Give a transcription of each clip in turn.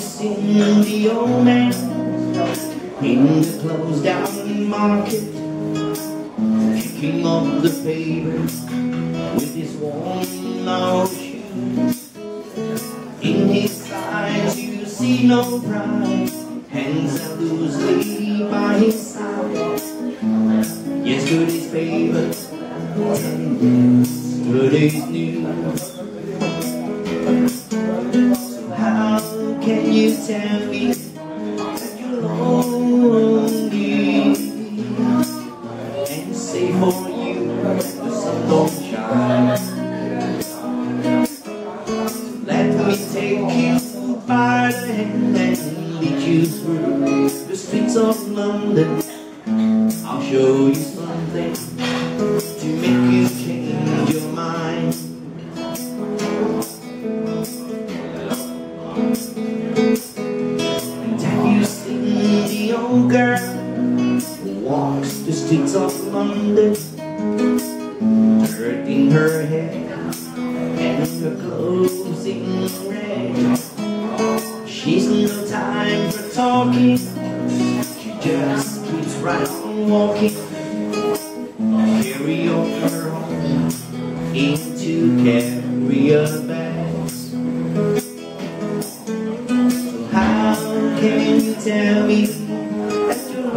Seen the old man in the closed down market? Picking up the paper with his worn out shoes. In his eyes you see no pride, hands are loosely by his side. Yesterday's paper, yesterday's news. Can you tell me that you're lonely and say for you the sun don't shine? Let me take you by the hand and lead you through the streets of London. I'll show you turning her head and her clothes in red? She's no time for talking, she just keeps right on walking. Carry her home into carrier bags. So how can you tell me that you're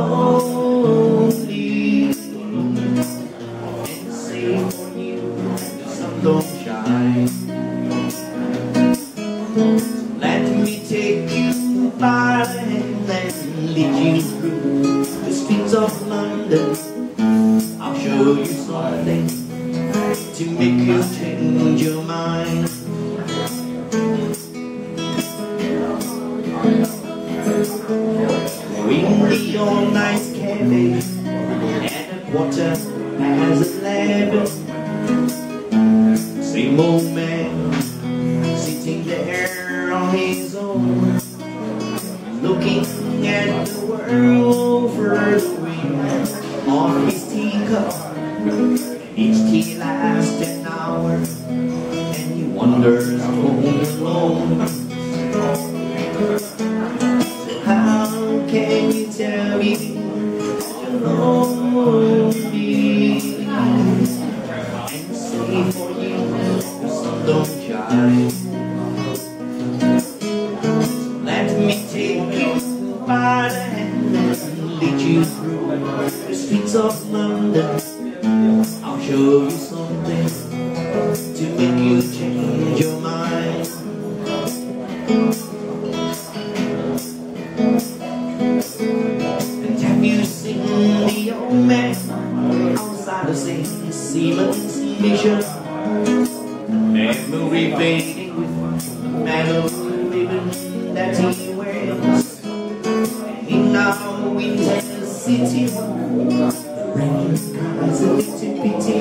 let me take you by the hand and lead you through the streets of London. I'll show you something to make you change your mind. In the all-night cafe at a quarter past eleven. Same old man looking at the world over the rim of his teacup. Each tea lasts an hour, and he wanders home alone. How can you tell me you're lonely and say for you don't shine? Streets of London. I'll show you something to make you change your mind. And have you seen the old man outside of St. Simon's Mission? Memory fading with the metal ribbon that he city, rain is a pity.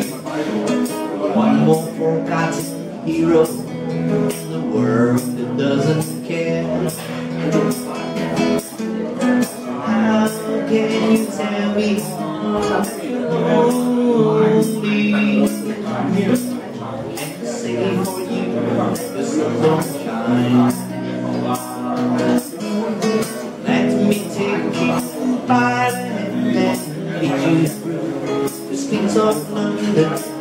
One more forgotten hero in the world that doesn't care. How can you tell me lonely and say for you the sun don't streets of London.